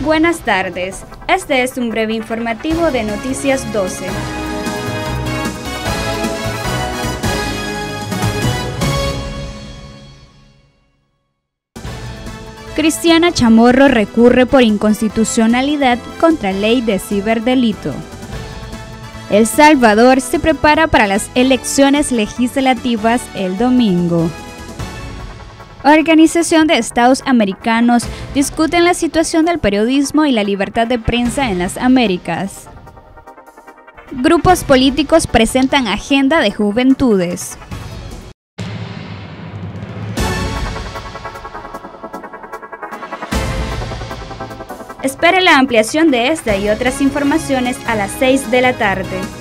Buenas tardes, este es un breve informativo de Noticias 12. Cristiana Chamorro recurre por inconstitucionalidad contra ley de ciberdelito. El Salvador se prepara para las elecciones legislativas el domingo. Organización de Estados Americanos discuten la situación del periodismo y la libertad de prensa en las Américas. Grupos políticos presentan agenda de juventudes. Espere la ampliación de esta y otras informaciones a las 6 de la tarde.